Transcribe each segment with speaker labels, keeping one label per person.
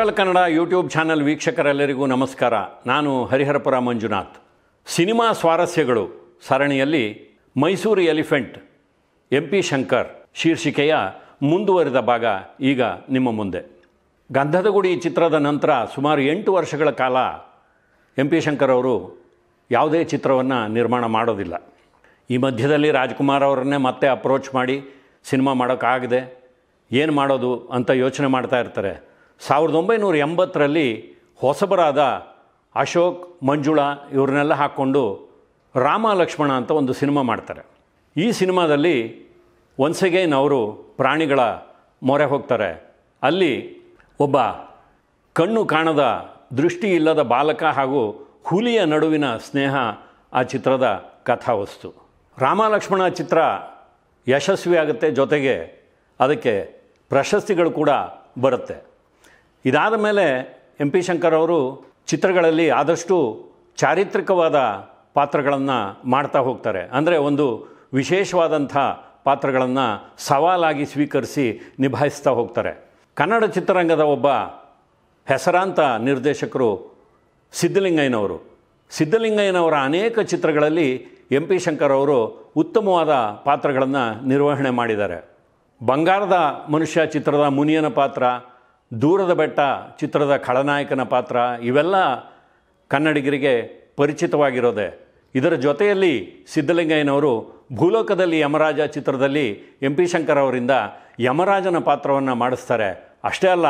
Speaker 1: Total Kannada YouTube channel ವೀಕ್ಷಕರೆಲ್ಲರಿಗೂ ನಮಸ್ಕಾರ. ನಾನು ಹರಿಹರಪುರ ಮಂಜುನಾಥ್. ಸಿನಿಮಾ ಸ್ವಾರಸ್ಯಗಳು ಸರಣಿಯಲ್ಲಿ Mysuru elephant M P Shankar, ಶೀರ್ಷಿಕೆಯ ಮುಂದುವರಿದ ಭಾಗ ಈಗ ನಿಮ್ಮ ಮುಂದೆ. ಗಂಧದ ಗುಡಿ ಚಿತ್ರದ ನಂತರ ಸುಮಾರು ಎಂಟು ವರ್ಷಗಳ ಕಾಲ ಎಂ ಪಿ ಶಂಕರ್ ಅವರು ಯಾವುದೇ ಚಿತ್ರವನ್ನು ನಿರ್ಮಾಣ ಮಾಡೋದಿಲ್ಲ. ಈ ಮಧ್ಯದಲ್ಲಿ ರಾಜ್ಕುಮಾರ್ ಅವರನ್ನೇ ಮತ್ತೆ ಅಪ್ರೋಚ್ ಮಾಡಿ ಸಿನಿಮಾ ಮಾಡೋಕ್ಕಾಗದೆ. ಏನು ಮಾಡೋದು ಅಂತ ಯೋಚನೆ ಮಾಡ್ತಾ ಇರ್ತಾರೆ. ಸಾವಿರದ ಒಂಬೈನೂರ ಎಂಬತ್ತರಲ್ಲಿ ಹೊಸಬರಾದ ಅಶೋಕ್ ಮಂಜುಳಾ ಇವ್ರನ್ನೆಲ್ಲ ಹಾಕ್ಕೊಂಡು ರಾಮ ಲಕ್ಷ್ಮಣ ಅಂತ ಒಂದು ಸಿನಿಮಾ ಮಾಡ್ತಾರೆ. ಈ ಸಿನಿಮಾದಲ್ಲಿ ಒನ್ಸ್ ಅವರು ಪ್ರಾಣಿಗಳ ಮೊರೆ ಹೋಗ್ತಾರೆ. ಅಲ್ಲಿ ಒಬ್ಬ ಕಣ್ಣು ಕಾಣದ ದೃಷ್ಟಿ ಇಲ್ಲದ ಬಾಲಕ ಹಾಗೂ ಹುಲಿಯ ನಡುವಿನ ಸ್ನೇಹ ಆ ಚಿತ್ರದ ಕಥಾವಸ್ತು. ರಾಮ ಲಕ್ಷ್ಮಣ ಚಿತ್ರ ಯಶಸ್ವಿಯಾಗುತ್ತೆ ಜೊತೆಗೆ ಅದಕ್ಕೆ ಪ್ರಶಸ್ತಿಗಳು ಕೂಡ ಬರುತ್ತೆ. ಇದಾದ ಮೇಲೆ ಎಂ ಪಿ ಶಂಕರ್ ಅವರು ಚಿತ್ರಗಳಲ್ಲಿ ಆದಷ್ಟು ಚಾರಿತ್ರಿಕವಾದ ಪಾತ್ರಗಳನ್ನು ಮಾಡ್ತಾ ಹೋಗ್ತಾರೆ. ಅಂದರೆ ಒಂದು ವಿಶೇಷವಾದಂಥ ಪಾತ್ರಗಳನ್ನು ಸವಾಲಾಗಿ ಸ್ವೀಕರಿಸಿ ನಿಭಾಯಿಸ್ತಾ ಹೋಗ್ತಾರೆ. ಕನ್ನಡ ಚಿತ್ರರಂಗದ ಒಬ್ಬ ಹೆಸರಾಂತ ನಿರ್ದೇಶಕರು ಸಿದ್ಧಲಿಂಗಯ್ಯನವರು. ಸಿದ್ಧಲಿಂಗಯ್ಯನವರ ಅನೇಕ ಚಿತ್ರಗಳಲ್ಲಿ ಎಂ ಪಿ ಶಂಕರ್ ಅವರು ಉತ್ತಮವಾದ ಪಾತ್ರಗಳನ್ನು ನಿರ್ವಹಣೆ ಮಾಡಿದ್ದಾರೆ. ಬಂಗಾರದ ಮನುಷ್ಯ ಚಿತ್ರದ ಮುನಿಯನ ಪಾತ್ರ ದೂರದ ಬೆಟ್ಟ, ಚಿತ್ರದ ಖಳನಾಯಕನ ಪಾತ್ರ, ಇವೆಲ್ಲ ಕನ್ನಡಿಗರಿಗೆ ಪರಿಚಿತವಾಗಿರೋದೆ. ಇದರ ಜೊತೆಯಲ್ಲಿ ಸಿದ್ಧಲಿಂಗಯ್ಯನವರು ಭೂಲೋಕದಲ್ಲಿ ಯಮರಾಜ ಚಿತ್ರದಲ್ಲಿ ಎಂ ಪಿ ಶಂಕರ್ ಅವರಿಂದ ಯಮರಾಜನ ಪಾತ್ರವನ್ನು ಮಾಡಿಸ್ತಾರೆ. ಅಷ್ಟೇ ಅಲ್ಲ,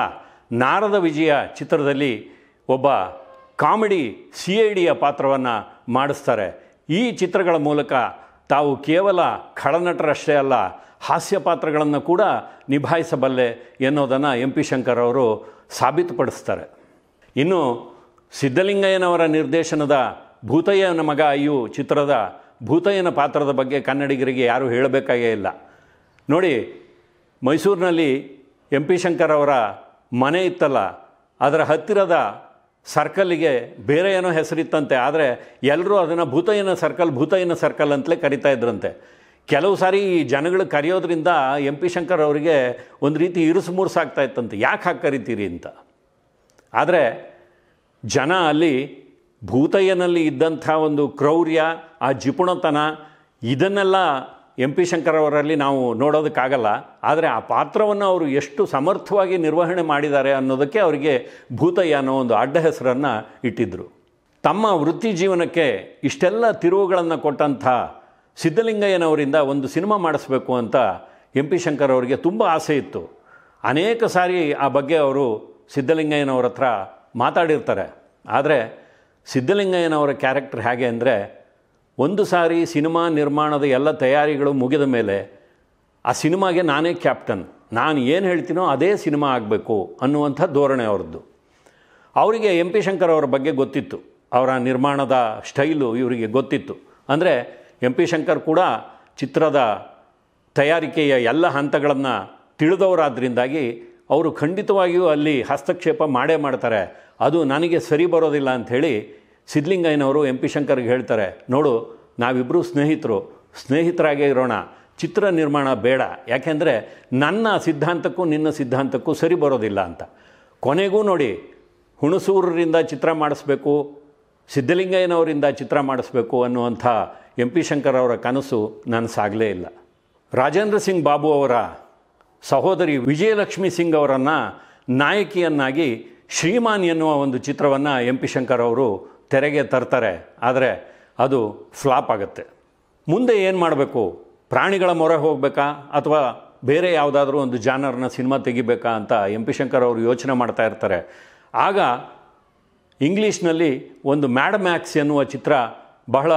Speaker 1: ನಾರದ ವಿಜಯ ಚಿತ್ರದಲ್ಲಿ ಒಬ್ಬ ಕಾಮಿಡಿ ಸಿ ಐ ಡಿಯ ಪಾತ್ರವನ್ನು ಮಾಡಿಸ್ತಾರೆ. ಈ ಚಿತ್ರಗಳ ಮೂಲಕ ತಾವು ಕೇವಲ ಖಳನಟರಷ್ಟೇ ಅಲ್ಲ ಹಾಸ್ಯ ಪಾತ್ರಗಳನ್ನು ಕೂಡ ನಿಭಾಯಿಸಬಲ್ಲೆ ಎನ್ನುವುದನ್ನು ಎಂ ಪಿ ಶಂಕರ್ ಅವರು ಸಾಬೀತುಪಡಿಸ್ತಾರೆ. ಇನ್ನು ಸಿದ್ಧಲಿಂಗಯ್ಯನವರ ನಿರ್ದೇಶನದ ಭೂತಯ್ಯನ ಮಗ ಅಯ್ಯು ಚಿತ್ರದ ಭೂತಯ್ಯನ ಪಾತ್ರದ ಬಗ್ಗೆ ಕನ್ನಡಿಗರಿಗೆ ಯಾರೂ ಹೇಳಬೇಕಾಗೇ ಇಲ್ಲ. ನೋಡಿ, ಮೈಸೂರಿನಲ್ಲಿ ಎಂ ಪಿ ಶಂಕರ್ ಅವರ ಮನೆ ಇತ್ತಲ್ಲ, ಅದರ ಹತ್ತಿರದ ಸರ್ಕಲ್ಲಿಗೆ ಬೇರೆ ಏನೋ ಹೆಸರಿತ್ತಂತೆ, ಆದರೆ ಎಲ್ಲರೂ ಅದನ್ನು ಭೂತಯ್ಯನ ಸರ್ಕಲ್ ಭೂತಯ್ಯನ ಸರ್ಕಲ್ ಅಂತಲೇ ಕರಿತಾ ಇದ್ರಂತೆ. ಕೆಲವು ಸಾರಿ ಈ ಜನಗಳು ಕರೆಯೋದ್ರಿಂದ ಎಂ ಪಿ ಶಂಕರ್ ಅವರಿಗೆ ಒಂದು ರೀತಿ ಇರುಸು ಮುರುಸಾಗ್ತಾ ಇತ್ತಂತೆ. ಯಾಕೆ ಹಾಕಿ ಕರಿತೀರಿ ಅಂತ? ಆದರೆ ಜನ ಅಲ್ಲಿ ಭೂತಯ್ಯನಲ್ಲಿ ಇದ್ದಂಥ ಒಂದು ಕ್ರೌರ್ಯ, ಆ ಜಿಪುಣತನ, ಇದನ್ನೆಲ್ಲ ಎಂ ಪಿ ಶಂಕರ್ ಅವರಲ್ಲಿ ನಾವು ನೋಡೋದಕ್ಕಾಗಲ್ಲ. ಆದರೆ ಆ ಪಾತ್ರವನ್ನು ಅವರು ಎಷ್ಟು ಸಮರ್ಥವಾಗಿ ನಿರ್ವಹಣೆ ಮಾಡಿದ್ದಾರೆ ಅನ್ನೋದಕ್ಕೆ ಅವರಿಗೆ ಭೂತಯ್ಯ ಅನ್ನೋ ಒಂದು ಅಡ್ಡ ಹೆಸರನ್ನು ಇಟ್ಟಿದ್ದರು ತಮ್ಮ ವೃತ್ತಿ ಜೀವನಕ್ಕೆ ಇಷ್ಟೆಲ್ಲ ತಿರುವುಗಳನ್ನು ಕೊಟ್ಟಂಥ ಸಿದ್ಧಲಿಂಗಯ್ಯನವರಿಂದ ಒಂದು ಸಿನಿಮಾ ಮಾಡಿಸ್ಬೇಕು ಅಂತ ಎಂ ಪಿ ಶಂಕರ್ ಅವರಿಗೆ ತುಂಬ ಆಸೆ ಇತ್ತು. ಅನೇಕ ಸಾರಿ ಆ ಬಗ್ಗೆ ಅವರು ಸಿದ್ಧಲಿಂಗಯ್ಯನವ್ರ ಹತ್ರ ಮಾತಾಡಿರ್ತಾರೆ. ಆದರೆ ಸಿದ್ಧಲಿಂಗಯ್ಯನವರ ಕ್ಯಾರೆಕ್ಟರ್ ಹೇಗೆ ಅಂದರೆ ಒಂದು ಸಾರಿ ಸಿನಿಮಾ ನಿರ್ಮಾಣದ ಎಲ್ಲ ತಯಾರಿಗಳು ಮುಗಿದ ಮೇಲೆ ಆ ಸಿನಿಮಾಗೆ ನಾನೇ ಕ್ಯಾಪ್ಟನ್, ನಾನು ಏನು ಹೇಳ್ತೀನೋ ಅದೇ ಸಿನಿಮಾ ಆಗಬೇಕು ಅನ್ನುವಂಥ ಧೋರಣೆ ಅವ್ರದ್ದು. ಅವರಿಗೆ ಎಂ ಪಿ ಶಂಕರ್ ಅವರ ಬಗ್ಗೆ ಗೊತ್ತಿತ್ತು. ಅವರ ನಿರ್ಮಾಣದ ಸ್ಟೈಲು ಇವರಿಗೆ ಗೊತ್ತಿತ್ತು. ಅಂದರೆ ಎಂ ಪಿ ಶಂಕರ್ ಕೂಡ ಚಿತ್ರದ ತಯಾರಿಕೆಯ ಎಲ್ಲ ಹಂತಗಳನ್ನು ತಿಳಿದವರಾದ್ರಿಂದಾಗಿ ಅವರು ಖಂಡಿತವಾಗಿಯೂ ಅಲ್ಲಿ ಹಸ್ತಕ್ಷೇಪ ಮಾಡೇ ಮಾಡ್ತಾರೆ. ಅದು ನನಗೆ ಸರಿ ಬರೋದಿಲ್ಲ ಅಂಥೇಳಿ ಸಿದ್ಧಲಿಂಗಯ್ಯನವರು ಎಂ ಪಿ ಶಂಕರ್ಗೆ ಹೇಳ್ತಾರೆ. ನೋಡು ನಾವಿಬ್ಬರು ಸ್ನೇಹಿತರು. ಸ್ನೇಹಿತರಾಗೇ ಇರೋಣ. ಚಿತ್ರ ನಿರ್ಮಾಣ ಬೇಡ. ಯಾಕೆಂದರೆ ನನ್ನ ಸಿದ್ಧಾಂತಕ್ಕೂ ನಿನ್ನ ಸಿದ್ಧಾಂತಕ್ಕೂ ಸರಿ ಬರೋದಿಲ್ಲ ಅಂತ. ಕೊನೆಗೂ ನೋಡಿ ಹುಣಸೂರರಿಂದ ಚಿತ್ರ ಮಾಡಿಸ್ಬೇಕು, ಸಿದ್ಧಲಿಂಗಯ್ಯನವರಿಂದ ಚಿತ್ರ ಮಾಡಿಸ್ಬೇಕು ಅನ್ನುವಂಥ ಎಂ ಪಿ ಶಂಕರ್ ಅವರ ಕನಸು ನಾನು ಸಾಗಲೇ ಇಲ್ಲ. ರಾಜೇಂದ್ರ ಸಿಂಗ್ ಬಾಬು ಅವರ ಸಹೋದರಿ ವಿಜಯಲಕ್ಷ್ಮಿ ಸಿಂಗ್ ಅವರನ್ನು ನಾಯಕಿಯನ್ನಾಗಿ ಶ್ರೀಮಾನ್ ಎನ್ನುವ ಒಂದು ಚಿತ್ರವನ್ನು ಎಂ ಪಿ ಶಂಕರ್ ಅವರು ತೆರೆಗೆ ತರ್ತಾರೆ. ಆದರೆ ಅದು ಫ್ಲಾಪ್ ಆಗುತ್ತೆ. ಮುಂದೆ ಏನು ಮಾಡಬೇಕು? ಪ್ರಾಣಿಗಳ ಮೊರೆ ಹೋಗಬೇಕಾ? ಅಥವಾ ಬೇರೆ ಯಾವುದಾದ್ರೂ ಒಂದು ಜಾನರ್ನ ಸಿನಿಮಾ ತೆಗಿಬೇಕಾ ಅಂತ ಎಂ ಪಿ ಶಂಕರ್ ಅವರು ಯೋಚನೆ ಮಾಡ್ತಾ ಇರ್ತಾರೆ. ಆಗ ಇಂಗ್ಲೀಷ್ನಲ್ಲಿ ಒಂದು ಮ್ಯಾಡ್ ಮ್ಯಾಕ್ಸ್ ಎನ್ನುವ ಚಿತ್ರ ಬಹಳ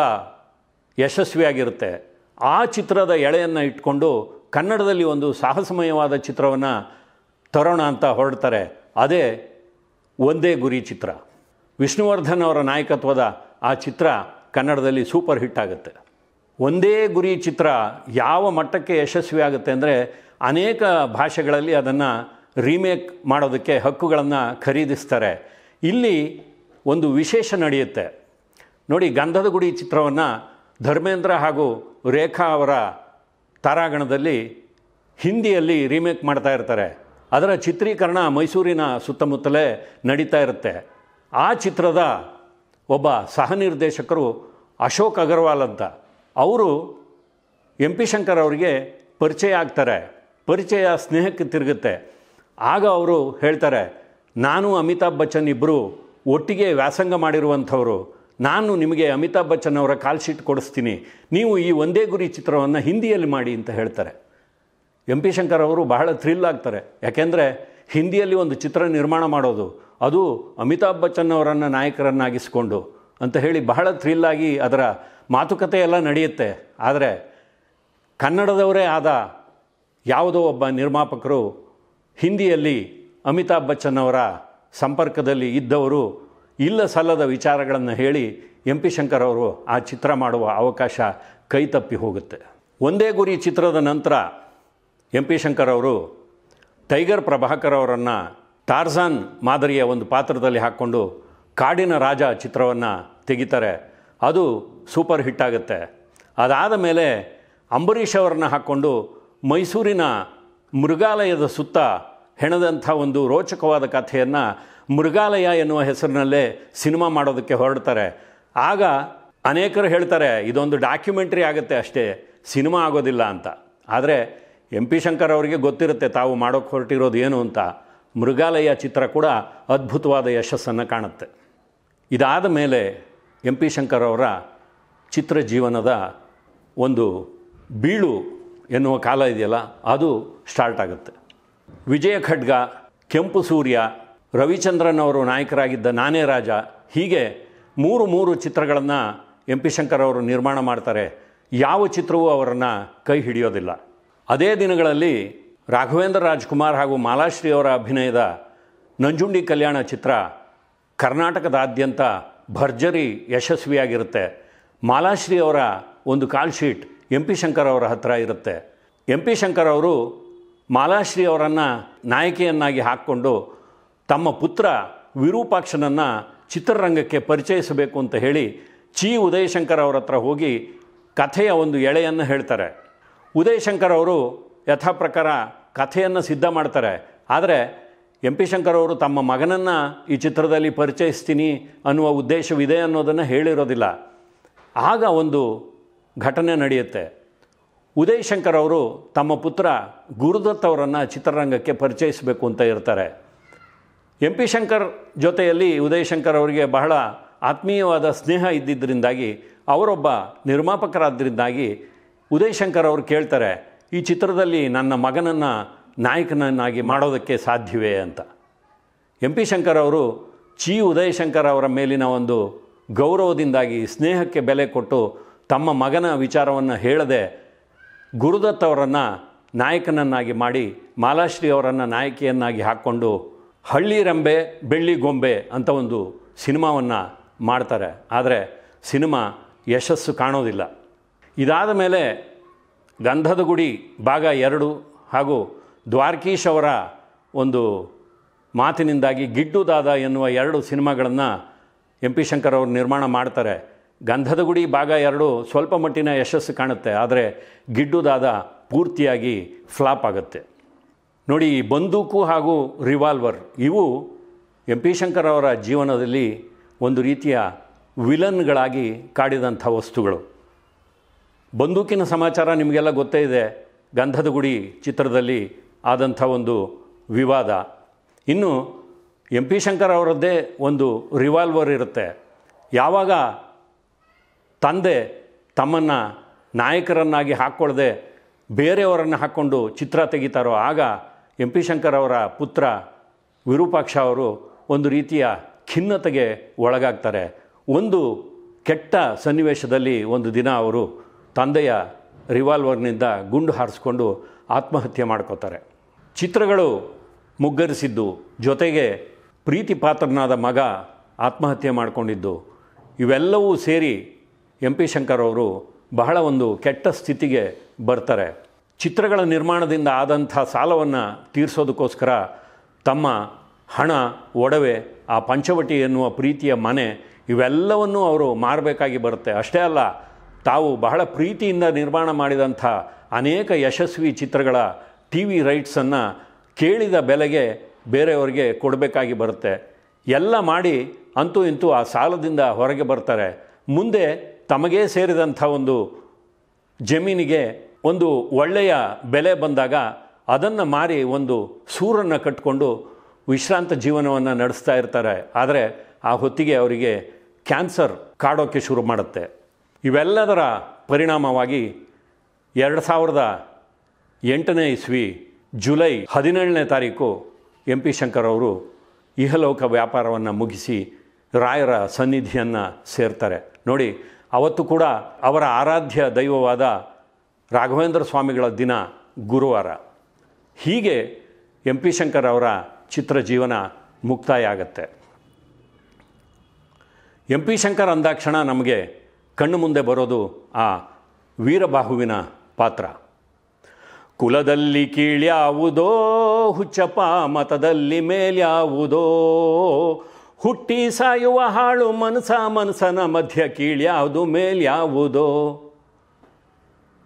Speaker 1: ಯಶಸ್ವಿಯಾಗಿರುತ್ತೆ. ಆ ಚಿತ್ರದ ಎಳೆಯನ್ನು ಇಟ್ಕೊಂಡು ಕನ್ನಡದಲ್ಲಿ ಒಂದು ಸಾಹಸಮಯವಾದ ಚಿತ್ರವನ್ನು ತರೋಣ ಅಂತ ಹೊರಡ್ತಾರೆ. ಅದೇ ಒಂದೇ ಗುರಿ ಚಿತ್ರ. ವಿಷ್ಣುವರ್ಧನ್ ಅವರ ನಾಯಕತ್ವದ ಆ ಚಿತ್ರ ಕನ್ನಡದಲ್ಲಿ ಸೂಪರ್ ಹಿಟ್ ಆಗುತ್ತೆ. ಒಂದೇ ಗುರಿ ಚಿತ್ರ ಯಾವ ಮಟ್ಟಕ್ಕೆ ಯಶಸ್ವಿ ಆಗುತ್ತೆ ಅಂದರೆ ಅನೇಕ ಭಾಷೆಗಳಲ್ಲಿ ಅದನ್ನು ರೀಮೇಕ್ ಮಾಡೋದಕ್ಕೆ ಹಕ್ಕುಗಳನ್ನು ಖರೀದಿಸ್ತಾರೆ. ಇಲ್ಲಿ ಒಂದು ವಿಶೇಷ ನಡೆಯುತ್ತೆ. ನೋಡಿ ಗಂಧದ ಗುಡಿ ಚಿತ್ರವನ್ನು ಧರ್ಮೇಂದ್ರ ಹಾಗೂ ರೇಖಾ ಅವರ ತಾರಾಗಣದಲ್ಲಿ ಹಿಂದಿಯಲ್ಲಿ ರೀಮೇಕ್ ಮಾಡ್ತಾ ಇರ್ತಾರೆ. ಅದರ ಚಿತ್ರೀಕರಣ ಮೈಸೂರಿನ ಸುತ್ತಮುತ್ತಲೇ ನಡೀತಾ ಇರುತ್ತೆ. ಆ ಚಿತ್ರದ ಒಬ್ಬ ಸಹ ನಿರ್ದೇಶಕರು ಅಶೋಕ್ ಅಗರ್ವಾಲ್ ಅಂತ. ಅವರು ಎಂ ಪಿ ಶಂಕರ್ ಅವರಿಗೆ ಪರಿಚಯ ಆಗ್ತಾರೆ. ಪರಿಚಯ ಸ್ನೇಹಕ್ಕೆ ತಿರುಗುತ್ತೆ. ಆಗ ಅವರು ಹೇಳ್ತಾರೆ, ನಾನು ಅಮಿತಾಬ್ ಬಚ್ಚನ್ ಇಬ್ಬರು ಒಟ್ಟಿಗೆ ವ್ಯಾಸಂಗ ಮಾಡಿರುವಂಥವರು. ನಾನು ನಿಮಗೆ ಅಮಿತಾಬ್ ಬಚ್ಚನ್ ಅವರ ಕಾಲ್ ಶೀಟ್ ಕೊಡಿಸ್ತೀನಿ. ನೀವು ಈ ಒಂದೇ ಗುರಿ ಚಿತ್ರವನ್ನು ಹಿಂದಿಯಲ್ಲಿ ಮಾಡಿ ಅಂತ ಹೇಳ್ತಾರೆ. ಎಂ ಪಿ ಶಂಕರ್ ಅವರು ಬಹಳ ಥ್ರಿಲ್ ಆಗ್ತಾರೆ. ಯಾಕೆಂದರೆ ಹಿಂದಿಯಲ್ಲಿ ಒಂದು ಚಿತ್ರ ನಿರ್ಮಾಣ ಮಾಡೋದು, ಅದು ಅಮಿತಾಬ್ ಬಚ್ಚನ್ ಅವರನ್ನು ನಾಯಕರನ್ನಾಗಿಸ್ಕೊಂಡು ಅಂತ ಹೇಳಿ ಬಹಳ ಥ್ರಿಲ್ಲಾಗಿ ಅದರ ಮಾತುಕತೆ ಎಲ್ಲ ನಡೆಯುತ್ತೆ. ಆದರೆ ಕನ್ನಡದವರೇ ಆದ ಯಾವುದೋ ಒಬ್ಬ ನಿರ್ಮಾಪಕರು ಹಿಂದಿಯಲ್ಲಿ ಅಮಿತಾಬ್ ಬಚ್ಚನ್ ಅವರ ಸಂಪರ್ಕದಲ್ಲಿ ಇದ್ದವರು ಇಲ್ಲ ಸಲ್ಲದ ವಿಚಾರಗಳನ್ನು ಹೇಳಿ ಎಂ ಪಿ ಶಂಕರ್ ಅವರು ಆ ಚಿತ್ರ ಮಾಡುವ ಅವಕಾಶ ಕೈ ತಪ್ಪಿ ಹೋಗುತ್ತೆ. ಒಂದೇ ಗುರಿ ಚಿತ್ರದ ನಂತರ ಎಂ ಪಿ ಶಂಕರ್ ಅವರು ಟೈಗರ್ ಪ್ರಭಾಕರ್ ಅವರನ್ನು ಟಾರ್ಜಾನ್ ಮಾದರಿಯ ಒಂದು ಪಾತ್ರದಲ್ಲಿ ಹಾಕ್ಕೊಂಡು ಕಾಡಿನ ರಾಜ ಚಿತ್ರವನ್ನು ತೆಗಿತಾರೆ. ಅದು ಸೂಪರ್ ಹಿಟ್ ಆಗುತ್ತೆ. ಅದಾದ ಮೇಲೆ ಅಂಬರೀಷ್ ಅವರನ್ನು ಹಾಕ್ಕೊಂಡು ಮೈಸೂರಿನ ಮೃಗಾಲಯದ ಸುತ್ತ ಹೆಣದಂಥ ಒಂದು ರೋಚಕವಾದ ಕಥೆಯನ್ನು ಮೃಗಾಲಯ ಎನ್ನುವ ಹೆಸರಿನಲ್ಲೇ ಸಿನಿಮಾ ಮಾಡೋದಕ್ಕೆ ಹೊರಡ್ತಾರೆ. ಆಗ ಅನೇಕರು ಹೇಳ್ತಾರೆ, ಇದೊಂದು ಡಾಕ್ಯುಮೆಂಟ್ರಿ ಆಗುತ್ತೆ ಅಷ್ಟೇ, ಸಿನಿಮಾ ಆಗೋದಿಲ್ಲ ಅಂತ. ಆದರೆ ಎಂ ಪಿ ಶಂಕರ್ ಅವರಿಗೆ ಗೊತ್ತಿರುತ್ತೆ ತಾವು ಮಾಡೋಕ್ಕೆ ಹೊರಟಿರೋದು ಏನು ಅಂತ. ಮೃಗಾಲಯ ಚಿತ್ರ ಕೂಡ ಅದ್ಭುತವಾದ ಯಶಸ್ಸನ್ನು ಕಾಣುತ್ತೆ. ಇದಾದ ಮೇಲೆ ಎಂ ಪಿ ಶಂಕರ್ ಅವರ ಚಿತ್ರ ಜೀವನದ ಒಂದು ಬೀಳು ಎನ್ನುವ ಕಾಲ ಇದೆಯಲ್ಲ, ಅದು ಸ್ಟಾರ್ಟ್ ಆಗುತ್ತೆ. ವಿಜಯ ಖಡ್ಗ, ಕೆಂಪು ಸೂರ್ಯ ರವಿಚಂದ್ರನ್ ಅವರು ನಾಯಕರಾಗಿದ್ದ ನಾನೇ ರಾಜ, ಹೀಗೆ ಮೂರು ಮೂರು ಚಿತ್ರಗಳನ್ನು ಎಂ ಪಿ ಶಂಕರ್ ಅವರು ನಿರ್ಮಾಣ ಮಾಡ್ತಾರೆ. ಯಾವ ಚಿತ್ರವೂ ಅವರನ್ನು ಕೈ ಹಿಡಿಯೋದಿಲ್ಲ. ಅದೇ ದಿನಗಳಲ್ಲಿ ರಾಘವೇಂದ್ರ ರಾಜ್ಕುಮಾರ್ ಹಾಗೂ ಮಾಲಾಶ್ರೀ ಅವರ ಅಭಿನಯದ ನಂಜುಂಡಿ ಕಲ್ಯಾಣ ಚಿತ್ರ ಕರ್ನಾಟಕದಾದ್ಯಂತ ಭರ್ಜರಿ ಯಶಸ್ವಿಯಾಗಿರುತ್ತೆ. ಮಾಲಾಶ್ರೀ ಅವರ ಒಂದು call sheet M P Shankar ಅವರ ಹತ್ರ ಇರುತ್ತೆ. ಎಂ ಪಿ ಶಂಕರ್ ಅವರು ಮಾಲಾಶ್ರೀ ಅವರನ್ನು ನಾಯಕಿಯನ್ನಾಗಿ ಹಾಕ್ಕೊಂಡು ತಮ್ಮ ಪುತ್ರ ವಿರೂಪಾಕ್ಷನನ್ನು ಚಿತ್ರರಂಗಕ್ಕೆ ಪರಿಚಯಿಸಬೇಕು ಅಂತ ಹೇಳಿ ಚಿ ಉದಯಶಂಕರ್ ಅವರ ಹತ್ರ ಹೋಗಿ ಕಥೆಯ ಒಂದು ಎಳೆಯನ್ನು ಹೇಳ್ತಾರೆ. ಉದಯಶಂಕರ್ ಅವರು ಯಥಾ ಪ್ರಕಾರ ಕಥೆಯನ್ನು ಸಿದ್ಧ ಮಾಡ್ತಾರೆ. ಆದರೆ ಎಂ ಪಿ ಶಂಕರ್ ಅವರು ತಮ್ಮ ಮಗನನ್ನು ಈ ಚಿತ್ರದಲ್ಲಿ ಪರಿಚಯಿಸ್ತೀನಿ ಅನ್ನುವ ಉದ್ದೇಶವಿದೆ ಅನ್ನೋದನ್ನು ಹೇಳಿರೋದಿಲ್ಲ. ಆಗ ಒಂದು ಘಟನೆ ನಡೆಯುತ್ತೆ. ಉದಯ್ ಶಂಕರ್ ಅವರು ತಮ್ಮ ಪುತ್ರ ಗುರುದತ್ ಅವರನ್ನು ಚಿತ್ರರಂಗಕ್ಕೆ ಪರಿಚಯಿಸಬೇಕು ಅಂತ ಇರ್ತಾರೆ. ಎಂ ಪಿ ಶಂಕರ್ ಜೊತೆಯಲ್ಲಿ ಉದಯ್ ಶಂಕರ್ ಅವರಿಗೆ ಬಹಳ ಆತ್ಮೀಯವಾದ ಸ್ನೇಹ ಇದ್ದಿದ್ದರಿಂದಾಗಿ ಅವರೊಬ್ಬ ನಿರ್ಮಾಪಕರಾದ್ದರಿಂದಾಗಿ ಉದಯ್ ಶಂಕರ್ ಅವರು ಕೇಳ್ತಾರೆ, ಈ ಚಿತ್ರದಲ್ಲಿ ನನ್ನ ಮಗನನ್ನು ನಾಯಕನನ್ನಾಗಿ ಮಾಡೋದಕ್ಕೆ ಸಾಧ್ಯವೇ ಅಂತ. ಎಂ ಪಿ ಶಂಕರ್ ಅವರು ಚಿ ಉದಯ್ ಶಂಕರ್ ಅವರ ಮೇಲಿನ ಒಂದು ಗೌರವದಿಂದಾಗಿ, ಸ್ನೇಹಕ್ಕೆ ಬೆಲೆ ಕೊಟ್ಟು ತಮ್ಮ ಮಗನ ವಿಚಾರವನ್ನು ಹೇಳದೆ ಗುರುದತ್ ಅವರನ್ನು ನಾಯಕನನ್ನಾಗಿ ಮಾಡಿ ಮಾಲಾಶ್ರೀ ಅವರನ್ನು ನಾಯಕಿಯನ್ನಾಗಿ ಹಾಕ್ಕೊಂಡು ಹಳ್ಳಿ ರಂಬೆ ಬೆಳ್ಳಿ ಗೊಂಬೆ ಅಂತ ಒಂದು ಸಿನಿಮಾವನ್ನು ಮಾಡ್ತಾರೆ. ಆದರೆ ಸಿನಿಮಾ ಯಶಸ್ಸು ಕಾಣೋದಿಲ್ಲ. ಇದಾದ ಮೇಲೆ ಗಂಧದ ಗುಡಿ ಭಾಗ ಎರಡು ಹಾಗೂ ದ್ವಾರಕೀಶ್ ಅವರ ಒಂದು ಮಾತಿನಿಂದಾಗಿ ಗಿಡ್ಡು ದಾದ ಎನ್ನುವ ಎರಡು ಸಿನಿಮಾಗಳನ್ನು ಎಂ ಪಿ ಶಂಕರ್ ಅವರು ನಿರ್ಮಾಣ ಮಾಡ್ತಾರೆ. ಗಂಧದ ಗುಡಿ ಭಾಗ ಎರಡು ಸ್ವಲ್ಪ ಮಟ್ಟಿನ ಯಶಸ್ಸು ಕಾಣುತ್ತೆ, ಆದರೆ ಗಿಡ್ಡುದಾದ ಪೂರ್ತಿಯಾಗಿ ಫ್ಲಾಪ್ ಆಗುತ್ತೆ. ನೋಡಿ, ಈ ಬಂದೂಕು ಹಾಗೂ ರಿವಾಲ್ವರ್, ಇವು ಎಂ ಪಿ ಶಂಕರ್ ಅವರ ಜೀವನದಲ್ಲಿ ಒಂದು ರೀತಿಯ ವಿಲನ್ಗಳಾಗಿ ಕಾಡಿದಂಥ ವಸ್ತುಗಳು. ಬಂದೂಕಿನ ಸಮಾಚಾರ ನಿಮಗೆಲ್ಲ ಗೊತ್ತೇ ಇದೆ, ಗಂಧದ ಗುಡಿ ಚಿತ್ರದಲ್ಲಿ ಆದಂಥ ಒಂದು ವಿವಾದ. ಇನ್ನು ಎಂ ಪಿ ಶಂಕರ್ ಅವರದ್ದೇ ಒಂದು ರಿವಾಲ್ವರ್ ಇರುತ್ತೆ. ಯಾವಾಗ ತಂದೆ ತಮ್ಮನ್ನು ನಾಯಕರನ್ನಾಗಿ ಹಾಕ್ಕೊಳ್ಳದೆ ಬೇರೆಯವರನ್ನು ಹಾಕ್ಕೊಂಡು ಚಿತ್ರ ತೆಗಿತಾರೋ ಆಗ ಎಂ ಪಿ ಶಂಕರ್ ಅವರ ಪುತ್ರ ವಿರೂಪಾಕ್ಷ ಅವರು ಒಂದು ರೀತಿಯ ಖಿನ್ನತೆಗೆ ಒಳಗಾಗ್ತಾರೆ. ಒಂದು ಕೆಟ್ಟ ಸನ್ನಿವೇಶದಲ್ಲಿ ಒಂದು ದಿನ ಅವರು ತಂದೆಯ ರಿವಾಲ್ವರ್ನಿಂದ ಗುಂಡು ಹಾರಿಸ್ಕೊಂಡು ಆತ್ಮಹತ್ಯೆ ಮಾಡ್ಕೋತಾರೆ. ಚಿತ್ರಗಳು ಮುಗ್ಗರಿಸಿದ್ದು ಜೊತೆಗೆ ಪ್ರೀತಿ ಪಾತ್ರನಾದ ಮಗ ಆತ್ಮಹತ್ಯೆ ಮಾಡಿಕೊಂಡಿದ್ದು. ಇವೆಲ್ಲವೂ ಸೇರಿ ಎಂ ಪಿ ಶಂಕರ್ ಅವರು ಬಹಳ ಒಂದು ಕೆಟ್ಟ ಸ್ಥಿತಿಗೆ ಬರ್ತಾರೆ. ಚಿತ್ರಗಳ ನಿರ್ಮಾಣದಿಂದ ಆದಂಥ ಸಾಲವನ್ನು ತೀರಿಸೋದಕ್ಕೋಸ್ಕರ ತಮ್ಮ ಹಣ, ಒಡವೆ, ಆ ಪಂಚವಟಿ ಎನ್ನುವ ಪ್ರೀತಿಯ ಮನೆ ಇವೆಲ್ಲವನ್ನೂ ಅವರು ಮಾರಬೇಕಾಗಿ ಬರುತ್ತೆ. ಅಷ್ಟೇ ಅಲ್ಲ, ತಾವು ಬಹಳ ಪ್ರೀತಿಯಿಂದ ನಿರ್ಮಾಣ ಮಾಡಿದಂಥ ಅನೇಕ ಯಶಸ್ವಿ ಚಿತ್ರಗಳ ಟಿ ವಿ ರೈಟ್ಸನ್ನು ಕೇಳಿದ ಬೆಲೆಗೆ ಬೇರೆಯವರಿಗೆ ಕೊಡಬೇಕಾಗಿ ಬರುತ್ತೆ. ಎಲ್ಲ ಮಾಡಿ ಅಂತೂ ಇಂತೂ ಆ ಸಾಲದಿಂದ ಹೊರಗೆ ಬರ್ತಾರೆ. ಮುಂದೆ ತಮಗೇ ಸೇರಿದಂಥ ಒಂದು ಜಮೀನಿಗೆ ಒಂದು ಒಳ್ಳೆಯ ಬೆಲೆ ಬಂದಾಗ ಅದನ್ನು ಮಾರಿ ಒಂದು ಸೂರನ್ನು ಕಟ್ಟಿಕೊಂಡು ವಿಶ್ರಾಂತ ಜೀವನವನ್ನು ನಡೆಸ್ತಾ ಇರ್ತಾರೆ. ಆದರೆ ಆ ಹೊತ್ತಿಗೆ ಅವರಿಗೆ ಕ್ಯಾನ್ಸರ್ ಕಾಡೋಕ್ಕೆ ಶುರು ಮಾಡುತ್ತೆ. ಇವೆಲ್ಲದರ ಪರಿಣಾಮವಾಗಿ ಎರಡು ಸಾವಿರದ ಎಂಟನೇ ಇಸ್ವಿ ಜುಲೈ ಹದಿನೇಳನೇ ತಾರೀಕು ಎಂ ಪಿ ಶಂಕರ್ ಅವರು ಇಹಲೋಕ ವ್ಯಾಪಾರವನ್ನು ಮುಗಿಸಿ ರಾಯರ ಸನ್ನಿಧಿಯನ್ನು ಸೇರ್ತಾರೆ. ನೋಡಿ ಅವತ್ತು ಕೂಡ ಅವರ ಆರಾಧ್ಯ ದೈವವಾದ ರಾಘವೇಂದ್ರ ಸ್ವಾಮಿಗಳ ದಿನ ಗುರುವಾರ. ಹೀಗೆ ಎಂ ಪಿ ಶಂಕರ್ ಅವರ ಚಿತ್ರ ಜೀವನ ಮುಕ್ತಾಯ ಆಗತ್ತೆ ಎಂ ಪಿ ಶಂಕರ್ ಅಂದಾಕ್ಷಣ ನಮಗೆ ಕಣ್ಣು ಮುಂದೆ ಬರೋದು ಆ ವೀರಬಾಹುವಿನ ಪಾತ್ರ. ಕುಲದಲ್ಲಿ ಕೀಳ್ಯಾವುದೋ ಹುಚ್ಚಪ್ಪ ಮತದಲ್ಲಿ ಮೇಲ್ಯಾವುದೋ ಹುಟ್ಟಿ ಸಾಯುವ ಹಾಳು ಮನಸ ಮನಸನ ಮಧ್ಯ ಕೀಳ್ಯಾವುದು ಮೇಲ್ಯಾವುದೋ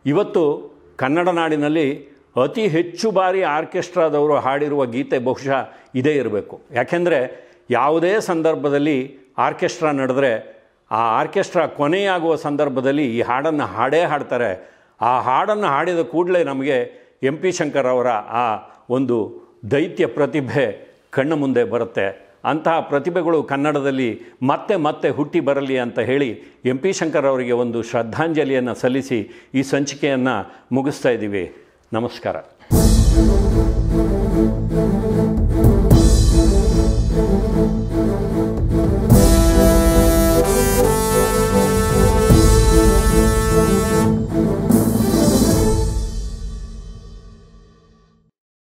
Speaker 1: ಇವತ್ತು ಕನ್ನಡ ನಾಡಿನಲ್ಲಿ ಅತಿ ಹೆಚ್ಚು ಬಾರಿ ಆರ್ಕೆಸ್ಟ್ರಾದವರು ಹಾಡಿರುವ ಗೀತೆ ಬಹುಶಃ ಇದೇ ಇರಬೇಕು. ಯಾಕೆಂದರೆ ಯಾವುದೇ ಸಂದರ್ಭದಲ್ಲಿ ಆರ್ಕೆಸ್ಟ್ರಾ ನಡೆದ್ರೆ, ಆ ಆರ್ಕೆಸ್ಟ್ರಾ ಕೊನೆಯಾಗುವ ಸಂದರ್ಭದಲ್ಲಿ ಈ ಹಾಡನ್ನು ಹಾಡೇ ಹಾಡ್ತಾರೆ. ಆ ಹಾಡನ್ನು ಹಾಡಿದ ಕೂಡಲೇ ನಮಗೆ ಎಂ ಪಿ ಶಂಕರ್ ಅವರ ಆ ಒಂದು ದೈತ್ಯ ಪ್ರತಿಭೆ ಕಣ್ಣು ಮುಂದೆ ಬರುತ್ತೆ. ಅಂತಹ ಪ್ರತಿಭೆಗಳು ಕನ್ನಡದಲ್ಲಿ ಮತ್ತೆ ಮತ್ತೆ ಹುಟ್ಟಿ ಬರಲಿ ಅಂತ ಹೇಳಿ ಎಂ ಪಿ ಶಂಕರ್ ಅವರಿಗೆ ಒಂದು ಶ್ರದ್ಧಾಂಜಲಿಯನ್ನು ಸಲ್ಲಿಸಿ ಈ ಸಂಚಿಕೆಯನ್ನು ಮುಗಿಸ್ತಾ ಇದ್ದೀವಿ. ನಮಸ್ಕಾರ.